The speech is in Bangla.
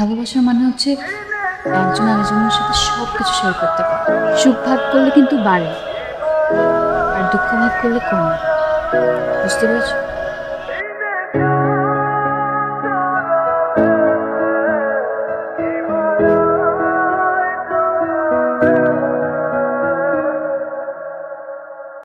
ভালোবাসার মানে হচ্ছে একজন আরেকজনের সাথে সব কিছু শেয়ার করতে পারে। সুখ ভাগ করলে কিন্তু বাড়ে, আর দুঃখ ভাগ করলে কমে। বুঝতে পেরেছ?